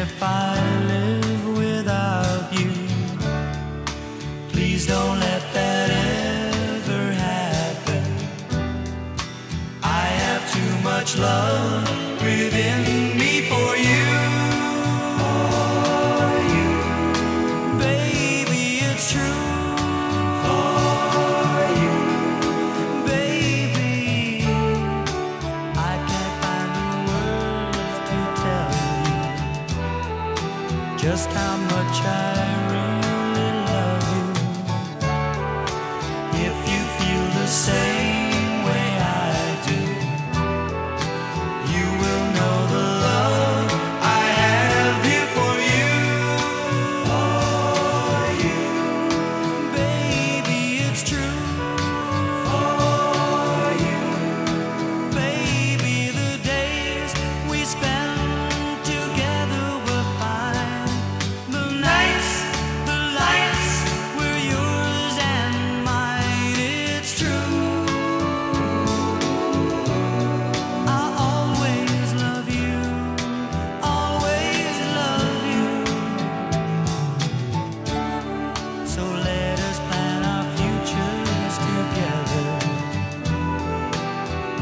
if I live without you. Please don't let that ever happen. I have too much love within just how much I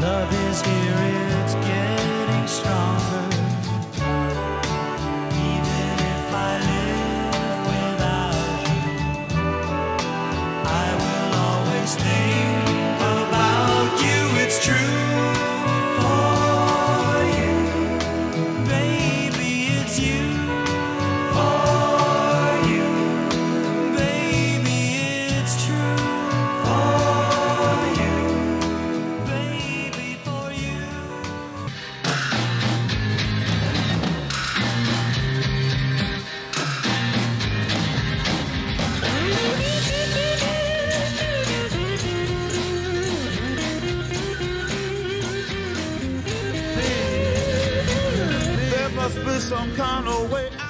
love is here. some kind of way.